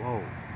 Whoa.